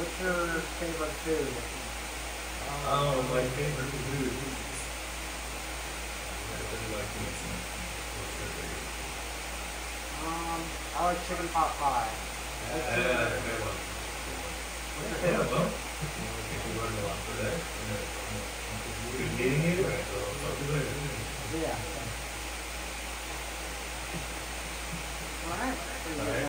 What's your favorite food? Um, oh, my favorite food. I really like. What's your favorite? Um, I like chicken pot pie. Yeah, uh, good one. What's your favorite well, we learned a lot meeting you, talk to you later. Yeah. All right. All right.